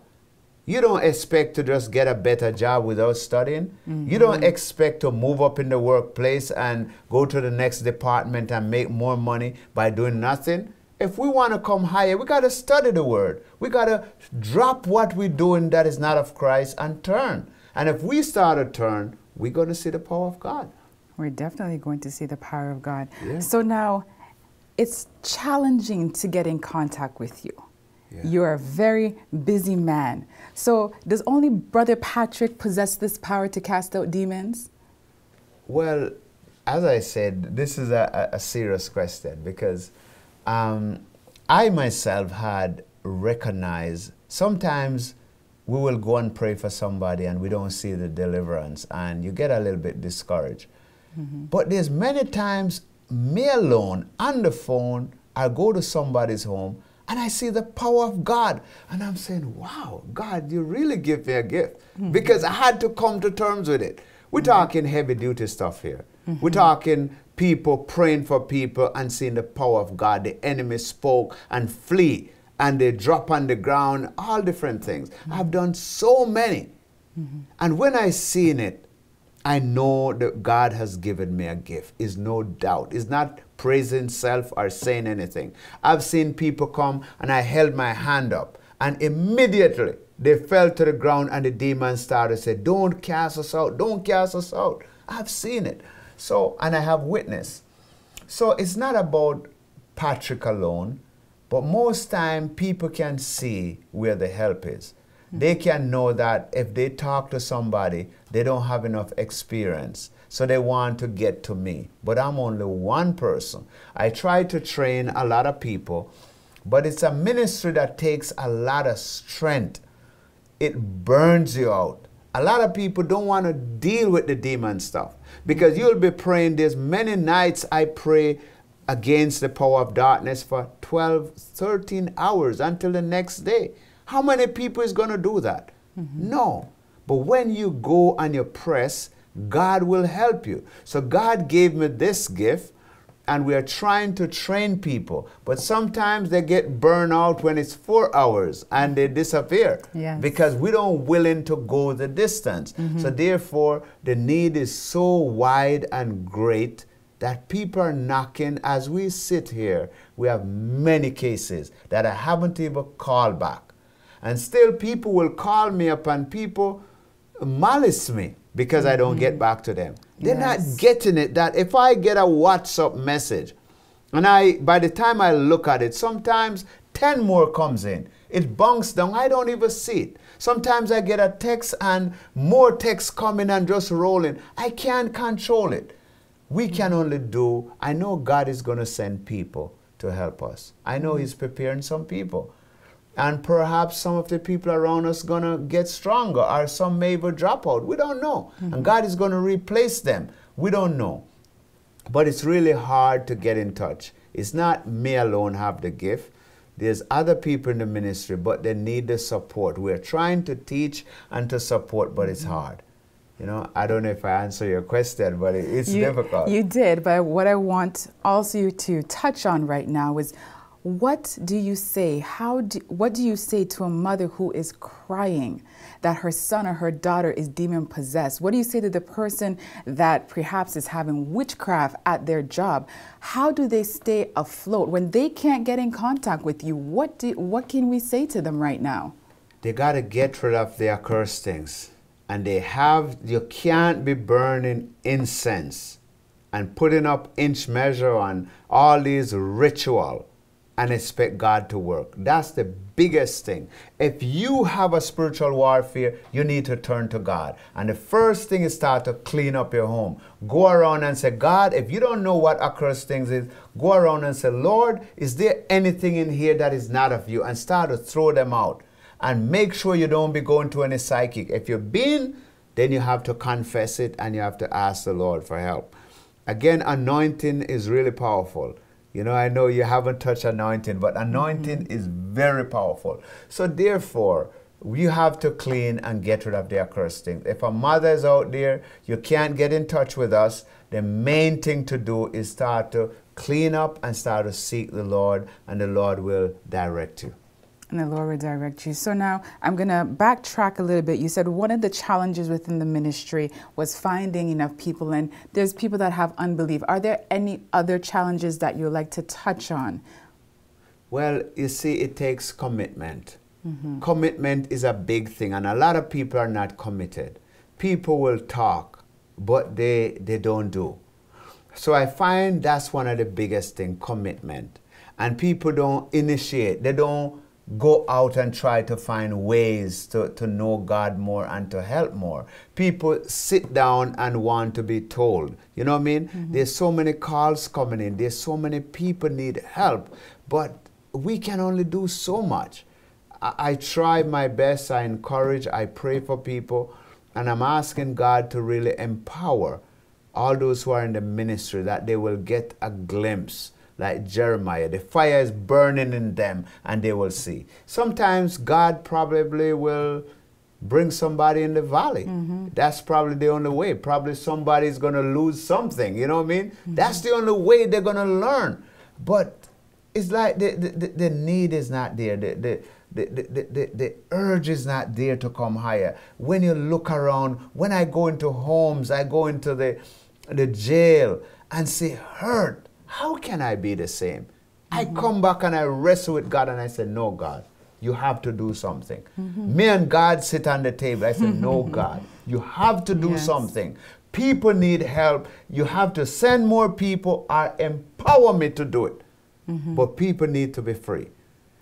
You don't expect to just get a better job without studying. Mm-hmm. You don't expect to move up in the workplace and go to the next department and make more money by doing nothing. If we want to come higher, we got to study the word. We got to drop what we're doing that is not of Christ and turn. And if we start to turn, we're going to see the power of God. We're definitely going to see the power of God. Yeah. So now, it's challenging to get in contact with you. Yeah. You're a very busy man. So, does only Brother Patrick possess this power to cast out demons? Well, as I said, this is a, a serious question because um, I myself had recognized sometimes we will go and pray for somebody and we don't see the deliverance and you get a little bit discouraged. Mm-hmm. But there's many times me alone on the phone, I go to somebody's home and I see the power of God. And I'm saying, wow, God, you really give me a gift. Mm-hmm. Because I had to come to terms with it. We're mm-hmm. talking heavy duty stuff here. Mm-hmm. We're talking people praying for people and seeing the power of God. The enemy spoke and flee and they drop on the ground, all different things. Mm-hmm. I've done so many. Mm-hmm. And when I seen it, I know that God has given me a gift. Is no doubt. It's not praising self or saying anything. I've seen people come and I held my hand up and immediately they fell to the ground and the demon started say, Don't cast us out, don't cast us out. I've seen it. So, and I have witness. So it's not about Patrick alone, but most time people can see where the help is. Mm-hmm. They can know that if they talk to somebody, they don't have enough experience. So they want to get to me. But I'm only one person. I try to train a lot of people, but it's a ministry that takes a lot of strength. It burns you out. A lot of people don't want to deal with the demon stuff. Because you'll be praying, there's many nights I pray against the power of darkness for 12, 13 hours until the next day. How many people is going to do that? Mm -hmm. No. But when you go and you press, God will help you. So God gave me this gift and we are trying to train people. But sometimes they get burned out when it's four hours and they disappear yes. because we don't willing to go the distance. Mm -hmm. So therefore, the need is so wide and great that people are knocking as we sit here. We have many cases that I haven't even called back. And still people will call me up and people malice me because I don't get mm-hmm. back to them. They're yes. not getting it that if I get a WhatsApp message and I by the time I look at it, sometimes 10 more comes in. It bunks down. I don't even see it. Sometimes I get a text and more texts coming and just rolling. I can't control it. We can only do, I know God is going to send people to help us. I know mm-hmm. He's preparing some people and perhaps some of the people around us going to get stronger. Or some may even drop out we don't know. Mm -hmm. and god is going to replace them. We don't know. But it's really hard to get in touch. It's not me alone have the gift. There's other people in the ministry but they need the support. We're trying to teach and to support but it's mm-hmm. hard. You know i don't know if i answer your question but it's you, difficult. you did but what i want also you to touch on right now is what do you say? How do, what do you say to a mother who is crying that her son or her daughter is demon possessed? What do you say to the person that perhaps is having witchcraft at their job? How do they stay afloat when they can't get in contact with you? What do, what can we say to them right now? They got to get rid of their cursed things. And they have, you can't be burning incense and putting up inch measure on all these ritual and expect God to work. That's the biggest thing. If you have a spiritual warfare, you need to turn to God. And the first thing is start to clean up your home. Go around and say, God, if you don't know what accursed things is, go around and say, Lord, is there anything in here that is not of you? And start to throw them out. And make sure you don't be going to any psychic. If you've been, then you have to confess it and you have to ask the Lord for help. Again, anointing is really powerful. You know, I know you haven't touched anointing, but anointing mm -hmm. is very powerful. So therefore, you have to clean and get rid of the accursed things. If a mother is out there, you can't get in touch with us, the main thing to do is start to clean up and start to seek the Lord, and the Lord will direct you and the Lord will direct you. So now I'm going to backtrack a little bit. You said one of the challenges within the ministry was finding enough people, and there's people that have unbelief. Are there any other challenges that you'd like to touch on? Well, you see, it takes commitment. Mm -hmm. Commitment is a big thing, and a lot of people are not committed. People will talk, but they, they don't do. So I find that's one of the biggest thing, commitment. And people don't initiate, they don't go out and try to find ways to, to know God more and to help more. People sit down and want to be told. You know what I mean? Mm -hmm. There's so many calls coming in, there's so many people need help, but we can only do so much. I, I try my best, I encourage, I pray for people, and I'm asking God to really empower all those who are in the ministry that they will get a glimpse like Jeremiah. The fire is burning in them and they will see. Sometimes God probably will bring somebody in the valley. Mm-hmm. That's probably the only way. Probably somebody's going to lose something. You know what I mean? Mm-hmm. That's the only way they're going to learn. But it's like the, the, the, need is not there. The, the, the, the, the, the urge is not there to come higher. When you look around, when I go into homes, I go into the, the jail and say, hurt, how can I be the same? Mm-hmm. I come back and I wrestle with God and I say, no, God, you have to do something. Mm-hmm. Me and God sit on the table. I say, no, God, you have to do yes. something. People need help. You have to send more people or empower me to do it. Mm-hmm. But people need to be free.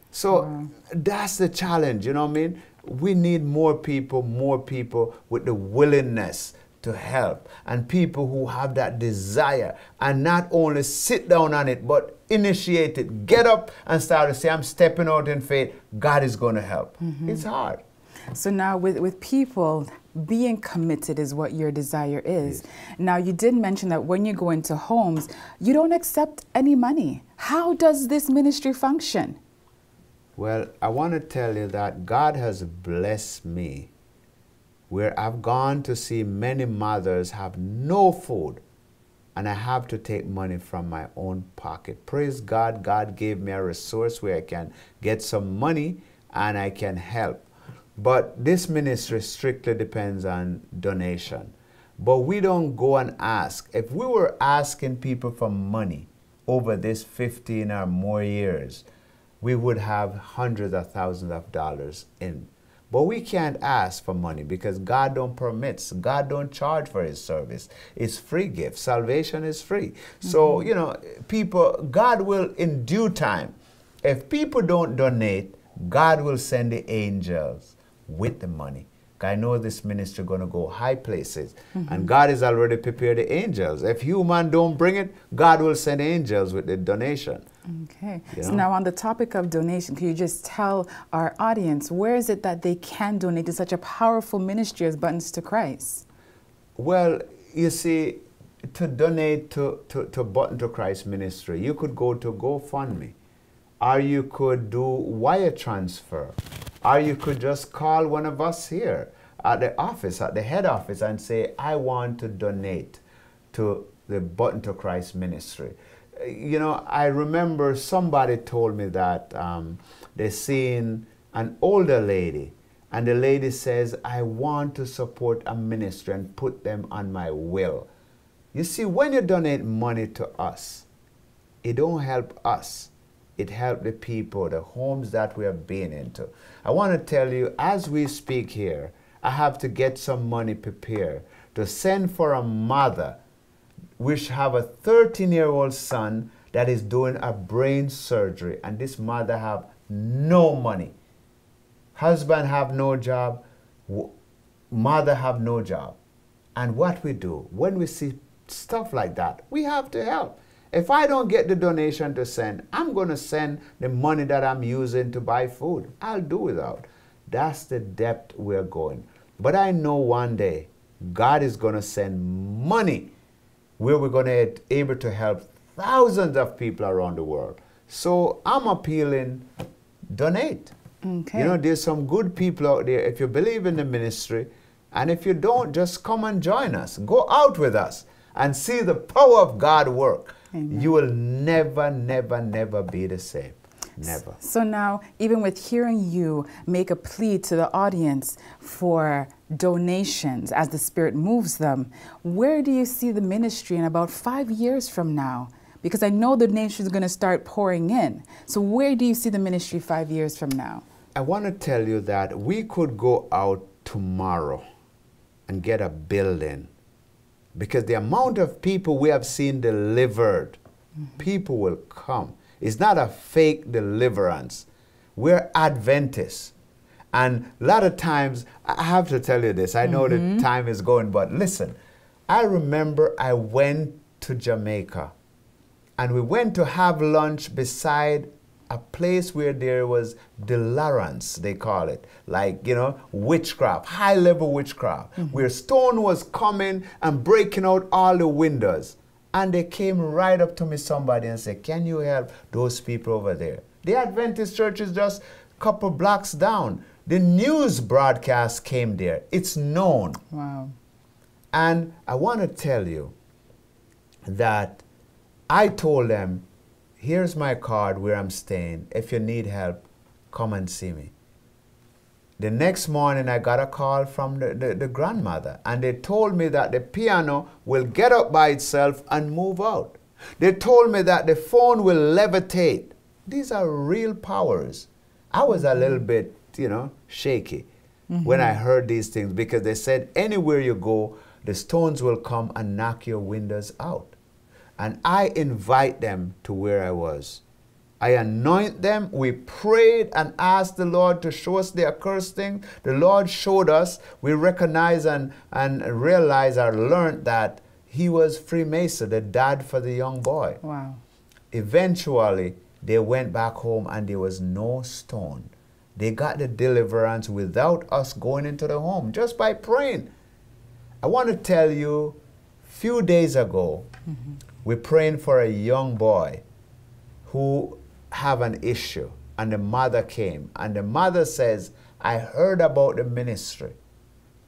So wow. that's the challenge, you know what I mean? We need more people, more people with the willingness to help. And people who have that desire and not only sit down on it but initiate it get up and start to say i'm stepping out in faith. God is going to help. Mm-hmm. it's hard. So now with, with people being committed is what your desire is. Yes. now you did mention that when you go into homes you don't accept any money. How does this ministry function? Well i want to tell you that god has blessed me where I've gone to see many mothers have no food and I have to take money from my own pocket. Praise God, God gave me a resource where I can get some money and I can help. But this ministry strictly depends on donation. But we don't go and ask. If we were asking people for money over this 15 or more years, we would have hundreds of thousands of dollars in but we can't ask for money because God don't permits. God don't charge for his service. It's free gift. Salvation is free. Mm-hmm. So, you know, people, God will in due time. If people don't donate, God will send the angels with the money. I know this ministry going to go high places. Mm-hmm. And God has already prepared the angels. If human don't bring it, God will send angels with the donation. Okay. So now on the topic of donation, can you just tell our audience where is it that they can donate to such a powerful ministry as Buttons to Christ? Well, you see, to donate to, to, to Button to Christ ministry, you could go to GoFundMe, or you could do wire transfer, or you could just call one of us here at the office, at the head office, and say, I want to donate to the Button to Christ ministry you know, I remember somebody told me that um, they seen an older lady, and the lady says, I want to support a ministry and put them on my will. You see, when you donate money to us, it don't help us. It help the people, the homes that we have been into. I want to tell you, as we speak here, I have to get some money prepared to send for a mother which have a 13 year old son that is doing a brain surgery and this mother have no money. Husband have no job mother have no job. And what we do when we see stuff like that we have to help. If i don't get the donation to send i'm going to send the money that i'm using to buy food. I'll do without. That's the depth we're going. But i know one day god is going to send money where we're going to be able to help thousands of people around the world. So I'm appealing, donate. Okay. You know, there's some good people out there. If you believe in the ministry, and if you don't, just come and join us. Go out with us and see the power of God work. Amen. You will never, never, never be the same. Never. So now, even with hearing you make a plea to the audience for donations as the Spirit moves them, where do you see the ministry in about five years from now? Because I know the nation is going to start pouring in. So, where do you see the ministry five years from now? I want to tell you that we could go out tomorrow and get a building because the amount of people we have seen delivered, mm -hmm. people will come. It's not a fake deliverance. We're Adventists. And a lot of times, I have to tell you this. I know mm-hmm. the time is going, but listen. I remember I went to Jamaica and we went to have lunch beside a place where there was deliverance, they call it, like, you know, witchcraft, high level witchcraft, mm-hmm. where stone was coming and breaking out all the windows. And they came right up to me, somebody, and said, Can you help those people over there? The Adventist church is just a couple blocks down. The news broadcast came there. It's known. Wow. And I want to tell you that I told them, here's my card where I'm staying. If you need help, come and see me. The next morning, I got a call from the, the, the, grandmother, and they told me that the piano will get up by itself and move out. They told me that the phone will levitate. These are real powers. I was a little bit, you know, shaky mm -hmm. when I heard these things because they said anywhere you go, the stones will come and knock your windows out. And I invite them to where I was. I anoint them. We prayed and asked the Lord to show us the accursed thing. The Lord showed us. We recognize and, and realize or learned that he was Freemason, the dad for the young boy. Wow. Eventually, they went back home and there was no stone. They got the deliverance without us going into the home, just by praying. I want to tell you, few days ago, mm -hmm. we're praying for a young boy who have an issue. And the mother came. And the mother says, I heard about the ministry.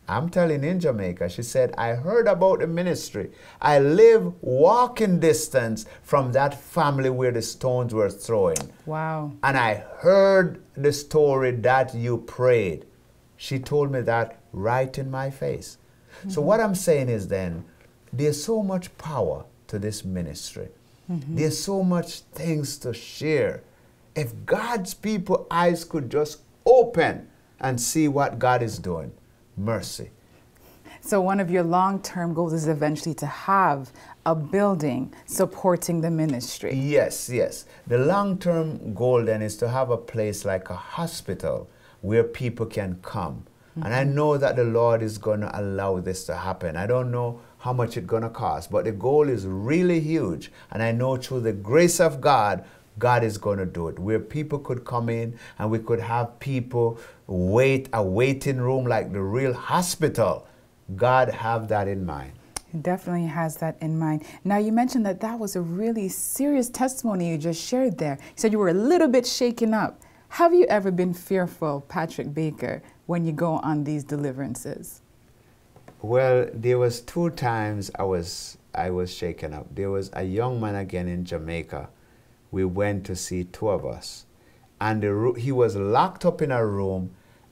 I'm telling in Jamaica, she said, I heard about the ministry. I live walking distance from that family where the stones were throwing. Wow. And I heard the story that you prayed. She told me that right in my face. Mm -hmm. So, what I'm saying is then, there's so much power to this ministry. Mm -hmm. There's so much things to share. If God's people eyes could just open and see what God is doing, mercy. So one of your long-term goals is eventually to have a building supporting the ministry. Yes, yes. The long-term goal then is to have a place like a hospital where people can come. Mm -hmm. And I mm-hmm. know that the Lord is going to allow this to happen. I don't know how much it's going to cost. But the goal is really huge. And I know through the grace of God, God is going to do it. Where people could come in and we could have people wait a waiting room like the real hospital. God have that in mind. He definitely has that in mind. Now, you mentioned that that was a really serious testimony you just shared there. You said you were a little bit shaken up. Have you ever been fearful, Patrick Baker, when you go on these deliverances? Well, there was two times I was I was shaken up. There was a young man again in Jamaica. We went to see two of us, and the, he was locked up in a room,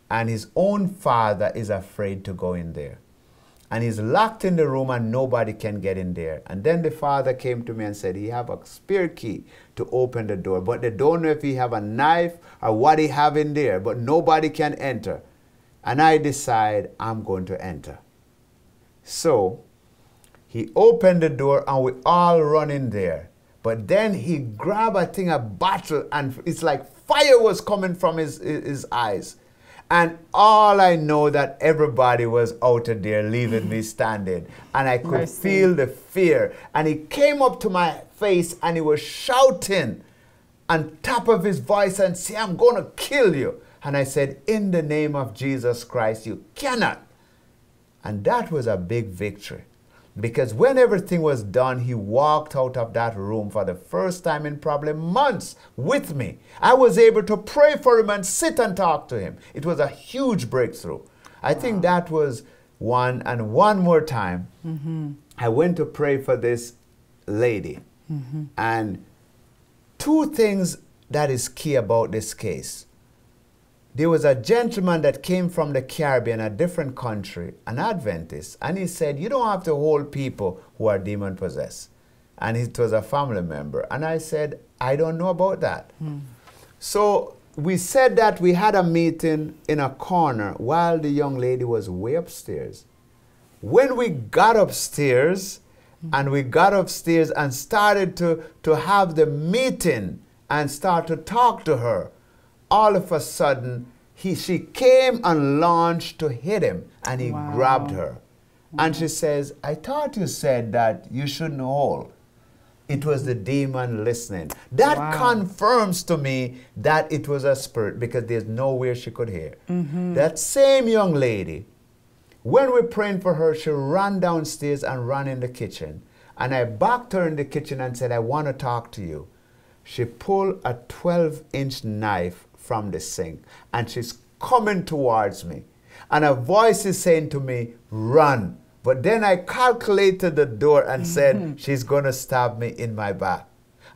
and his own father is afraid to go in there, and he's locked in the room, and nobody can get in there. And then the father came to me and said he have a spare key to open the door, but they don't know if he have a knife or what he have in there, but nobody can enter. And I decide I'm going to enter. So he opened the door and we all run in there. But then he grabbed a thing, a bottle, and it's like fire was coming from his, his eyes. And all I know that everybody was out of there leaving me standing. And I could Mercy. feel the fear. And he came up to my face and he was shouting on top of his voice and say, I'm going to kill you. And I said, in the name of Jesus Christ, you cannot. And that was a big victory. Because when everything was done, he walked out of that room for the first time in probably months with me. I was able to pray for him and sit and talk to him. It was a huge breakthrough. I wow. think that was one. And one more time, mm -hmm. I went to pray for this lady. Mm -hmm. And two things that is key about this case there was a gentleman that came from the Caribbean, a different country, an Adventist, and he said, You don't have to hold people who are demon possessed. And it was a family member. And I said, I don't know about that. Hmm. So we said that we had a meeting in a corner while the young lady was way upstairs. When we got upstairs, hmm. and we got upstairs and started to, to have the meeting and start to talk to her, all of a sudden, he, she came and launched to hit him, and he wow. grabbed her. Wow. And she says, I thought you said that you shouldn't hold. It was the demon listening. That wow. confirms to me that it was a spirit because there's nowhere she could hear. Mm -hmm. That same young lady, when we praying for her, she ran downstairs and ran in the kitchen. And I backed her in the kitchen and said, I want to talk to you. She pulled a 12 inch knife from the sink. And she's coming towards me. And a voice is saying to me, Run. But then I calculated the door and said, mm-hmm. She's going to stab me in my back.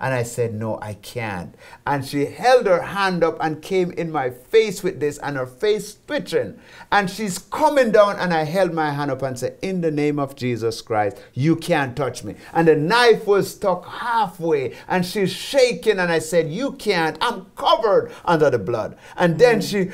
And I said, No, I can't. And she held her hand up and came in my face with this, and her face twitching. And she's coming down, and I held my hand up and said, In the name of Jesus Christ, you can't touch me. And the knife was stuck halfway, and she's shaking, and I said, You can't. I'm covered under the blood. And then mm. she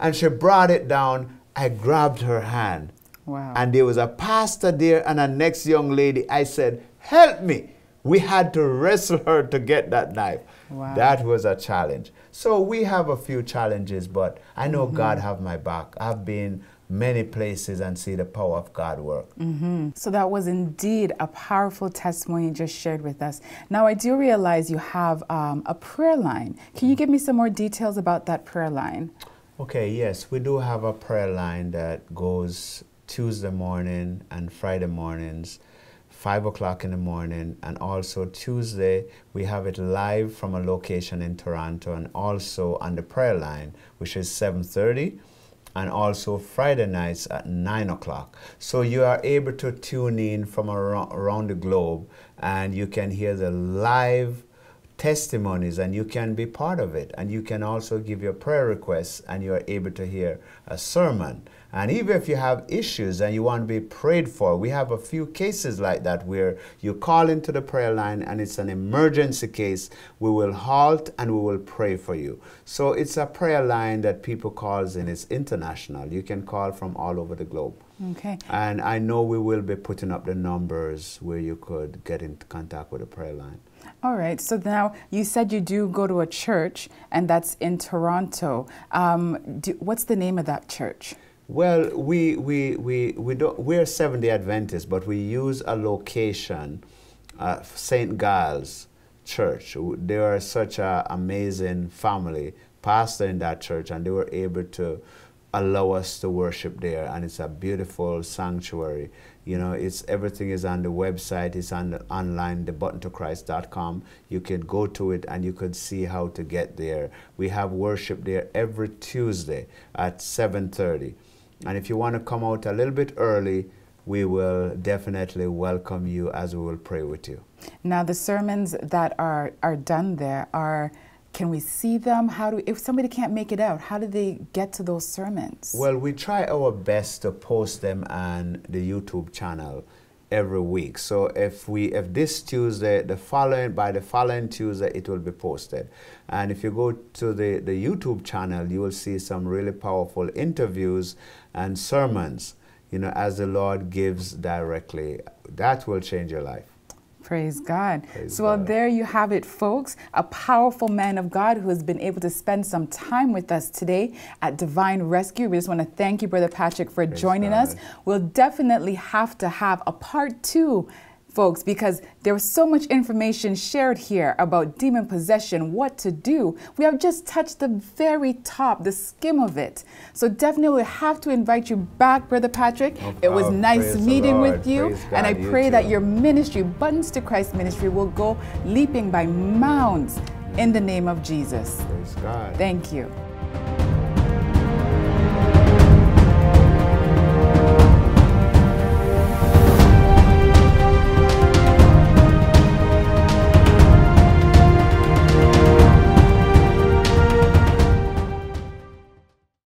and she brought it down. I grabbed her hand. Wow. And there was a pastor there and a next young lady. I said, Help me. We had to wrestle her to get that knife. Wow. That was a challenge. So we have a few challenges, but I know God have my back. I've been many places and see the power of God work. Mm -hmm. So that was indeed a powerful testimony you just shared with us. Now, I do realize you have um, a prayer line. Can you give me some more details about that prayer line? Okay, yes, we do have a prayer line that goes Tuesday morning and Friday mornings, 5 o'clock in the morning, and also Tuesday we have it live from a location in Toronto and also on the prayer line, which is 7.30 and also Friday nights at 9 o'clock. So you are able to tune in from around, around the globe and you can hear the live testimonies and you can be part of it and you can also give your prayer requests and you are able to hear a sermon and even if you have issues and you want to be prayed for we have a few cases like that where you call into the prayer line and it's an emergency case we will halt and we will pray for you so it's a prayer line that people calls in it's international you can call from all over the globe Okay. and I know we will be putting up the numbers where you could get in contact with the prayer line. All right. So now you said you do go to a church, and that's in Toronto. Um, do, what's the name of that church? Well, we we we we don't we're Seventh Day Adventists, but we use a location, uh, Saint Giles Church. They are such an amazing family, pastor in that church, and they were able to allow us to worship there, and it's a beautiful sanctuary. You know, it's everything is on the website. It's on the online, thebuttontochrist.com. You can go to it and you could see how to get there. We have worship there every Tuesday at 7:30. And if you want to come out a little bit early, we will definitely welcome you as we will pray with you. Now, the sermons that are, are done there are, can we see them? How do, if somebody can't make it out, how do they get to those sermons? Well, we try our best to post them on the YouTube channel every week. So if we if this Tuesday, the following by the following Tuesday it will be posted. And if you go to the, the YouTube channel, you will see some really powerful interviews and sermons, you know, as the Lord gives directly. That will change your life. Praise God. Praise so, well, God. there you have it, folks. A powerful man of God who has been able to spend some time with us today at Divine Rescue. We just want to thank you, Brother Patrick, for Praise joining God. us. We'll definitely have to have a part two. Folks, because there was so much information shared here about demon possession, what to do. We have just touched the very top, the skim of it. So definitely we have to invite you back, Brother Patrick. No it was problem. nice meeting with you. Praise and I. You pray that your ministry, Buttons to Christ ministry, will go leaping by mounds in the name of Jesus. Praise God. Thank you.